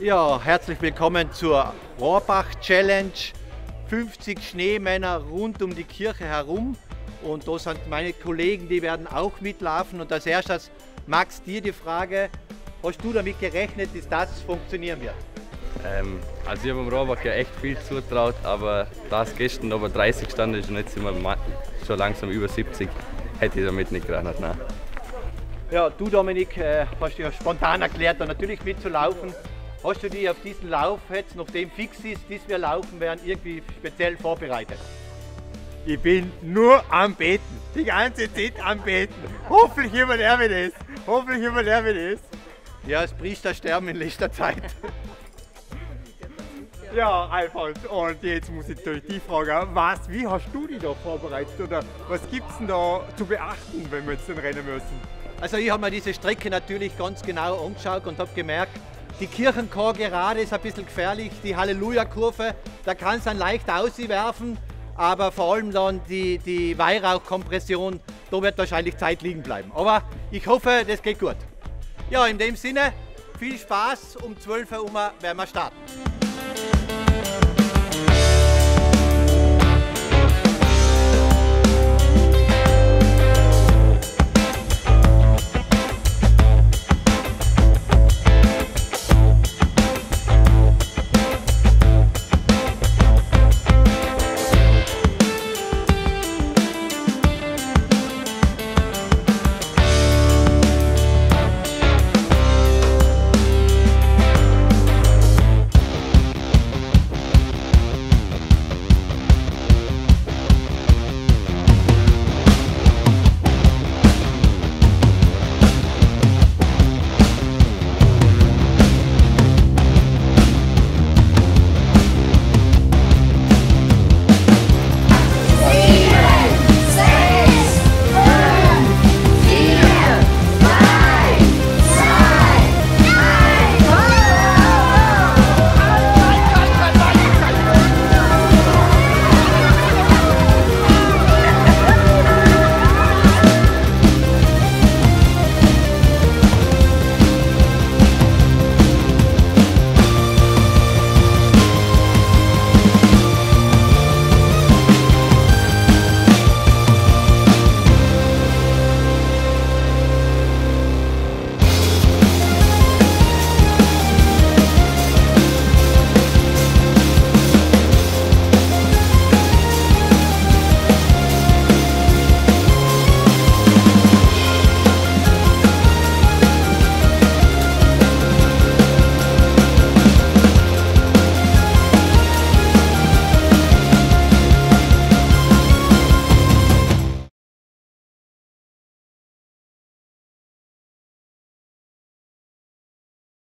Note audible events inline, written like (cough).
Ja, herzlich willkommen zur Rohrbach Challenge. 50 Schneemänner rund um die Kirche herum. Und da sind meine Kollegen, die werden auch mitlaufen. Und als erstes, Max, dir die Frage, hast du damit gerechnet, dass das funktionieren wird? Ähm, also ich habe dem Rohrbach ja echt viel zutraut, aber da es gestern aber 30 stand ist und jetzt sind wir schon langsam über 70, hätte ich damit nicht gerechnet. Nein. Ja, du Dominik, äh, hast ja spontan erklärt, da natürlich mitzulaufen. Hast du dich auf diesen Lauf jetzt, nachdem fix ist, dass wir laufen werden, irgendwie speziell vorbereitet? Ich bin nur am Beten. Die ganze Zeit am Beten. Hoffentlich überlebe ich das. Hoffentlich überlebe ich das. Ja, es Priester sterben in letzter Zeit. (laughs) Ja, Alfons, und jetzt muss ich natürlich die Frage, was, wie hast du dich da vorbereitet oder was gibt es denn da zu beachten, wenn wir jetzt dann rennen müssen? Also ich habe mir diese Strecke natürlich ganz genau angeschaut und habe gemerkt, die Kirchenchor gerade ist ein bisschen gefährlich, die Halleluja-Kurve, da kann es dann leicht auswerfen, aber vor allem dann die, die Weihrauchkompression, da wird wahrscheinlich Zeit liegen bleiben. Aber ich hoffe, das geht gut. Ja, in dem Sinne, viel Spaß, um 12 Uhr werden wir starten.